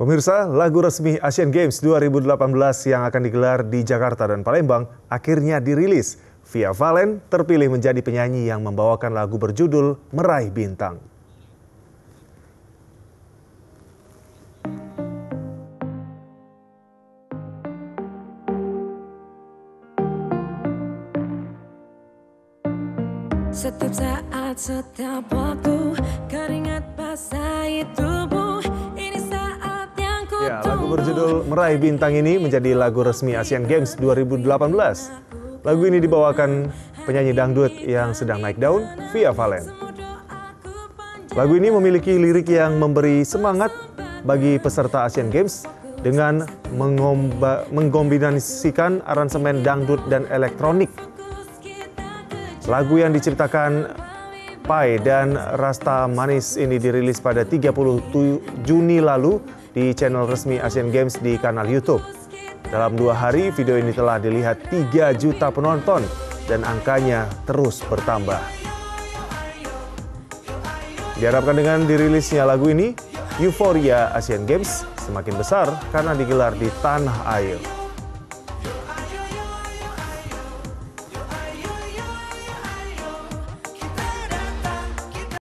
Pemirsa, lagu resmi Asian Games 2018 yang akan digelar di Jakarta dan Palembang akhirnya dirilis. Via Valen terpilih menjadi penyanyi yang membawakan lagu berjudul Meraih Bintang. Setiap saat, setiap waktu berjudul Meraih Bintang ini menjadi lagu resmi Asian Games 2018. Lagu ini dibawakan penyanyi dangdut yang sedang naik daun, Via Valen. Lagu ini memiliki lirik yang memberi semangat bagi peserta Asian Games dengan mengkombinasikan aransemen dangdut dan elektronik. Lagu yang diciptakan Pai dan Rasta Manis ini dirilis pada 30 Juni lalu di channel resmi Asian Games di kanal YouTube. Dalam dua hari, video ini telah dilihat 3 juta penonton dan angkanya terus bertambah. Diharapkan dengan dirilisnya lagu ini, euforia Asian Games semakin besar karena digelar di tanah air.